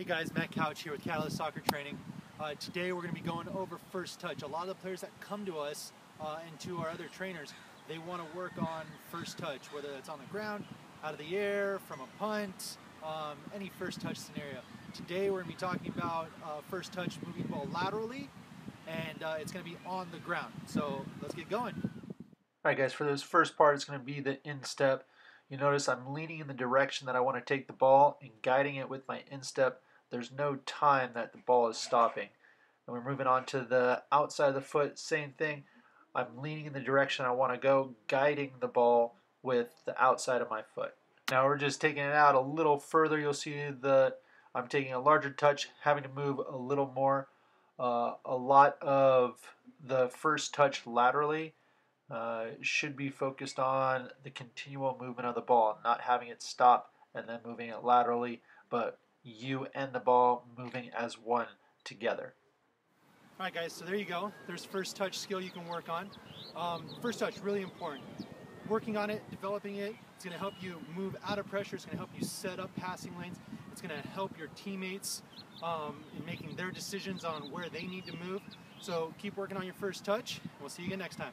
Hey guys, Matt Couch here with Catalyst Soccer Training. Uh, today we're going to be going over first touch. A lot of the players that come to us uh, and to our other trainers, they want to work on first touch, whether it's on the ground, out of the air, from a punt, um, any first touch scenario. Today we're going to be talking about uh, first touch moving ball laterally, and uh, it's going to be on the ground. So let's get going. All right, guys, for this first part, it's going to be the instep. You notice I'm leaning in the direction that I want to take the ball and guiding it with my instep there's no time that the ball is stopping. And we're moving on to the outside of the foot, same thing. I'm leaning in the direction I want to go, guiding the ball with the outside of my foot. Now we're just taking it out a little further. You'll see that I'm taking a larger touch, having to move a little more. Uh, a lot of the first touch laterally uh, should be focused on the continual movement of the ball, not having it stop and then moving it laterally, but you and the ball moving as one together. All right, guys, so there you go. There's first touch skill you can work on. Um, first touch, really important. Working on it, developing it, it's to help you move out of pressure. It's to help you set up passing lanes. It's going to help your teammates um, in making their decisions on where they need to move. So keep working on your first touch. We'll see you again next time.